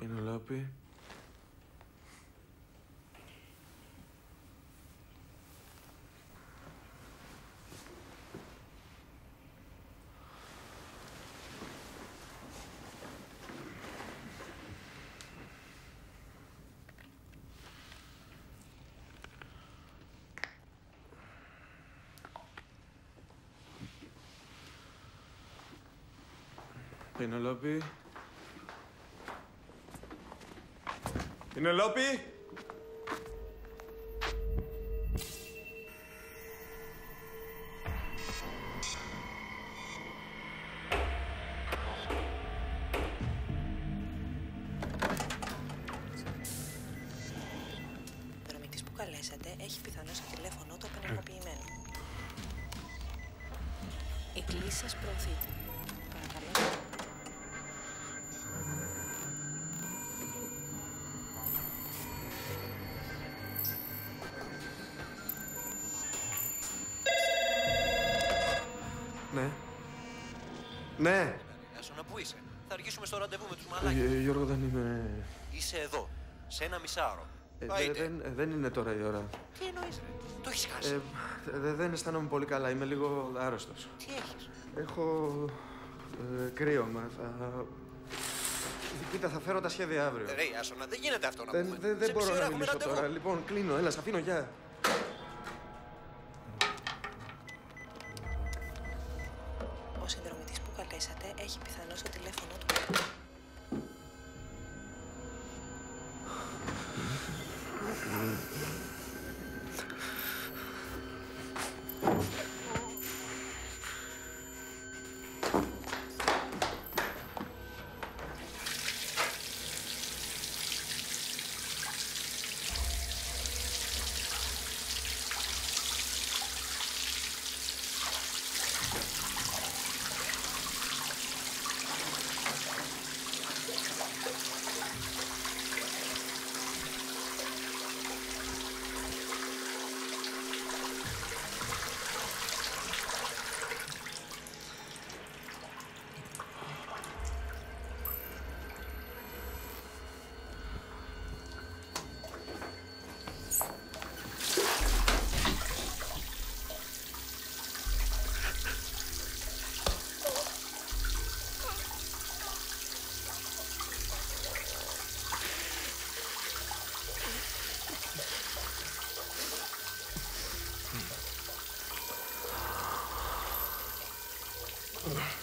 Penelope. Penelope. Πινελόπη. Δρομητής που καλέσατε έχει πιθανό στο τηλέφωνο του απενεργοποιημένο. Η κλίση σας προωθείται. Ναι. Ναι. Άσονα, πού είσαι; Θα αργήσουμε στο ραντεβού με τους Ε, μαλάκια. Γιώργο δεν είμαι... Είσαι εδώ. Σε ένα μισάωρο. Ε, Α, δε- είτε. δεν, ε, δεν είναι τώρα η ώρα. Τι εννοείς, ρε; Το έχεις χάσει. Ε, δε- δεν αισθάνομαι πολύ καλά. Είμαι λίγο άρρωστος. Τι έχεις; Έχω ε, κρύωμα. Θα... Κοίτα, θα φέρω τα σχέδια αύριο. Ρε, Άσονα, δεν γίνεται αυτό να δεν πούμε. δεν- δεν Σε μπορώ μισή ώρα να έχουμε μιλήσω ραντεβού. τώρα. Λοιπόν, κλείνω. Έλα, σ' αφήνω, γεια. Συνδρομητής που καλέσατε έχει πιθανό στο τηλέφωνο του. Yeah.